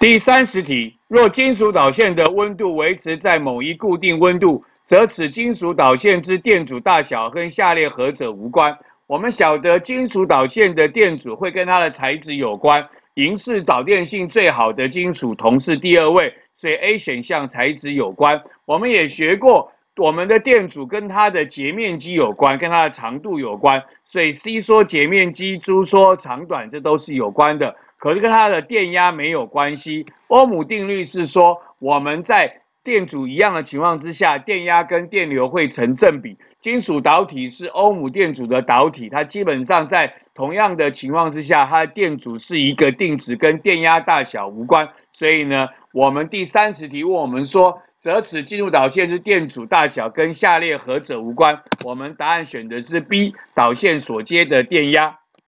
第三十题，若金属导线的温度维持在某一固定温度，则此金属导线之电阻大小跟下列何者无关？我们晓得金属导线的电阻会跟它的材质有关，银是导电性最好的金属，铜是第二位，所以 A 选项材质有关。我们也学过，我们的电阻跟它的截面积有关，跟它的长度有关，所以 C 说截面积，Z 说长短，这都是有关的。可是跟它的电压没有关系。欧姆定律是说，我们在电阻一样的情况之下，电压跟电流会成正比。金属导体是欧姆电阻的导体，它基本上在同样的情况之下，它的电阻是一个定值，跟电压大小无关。所以呢，我们第三十题问我们说，折尺金属导线是电阻大小跟下列何者无关？我们答案选的是 B，导线所接的电压。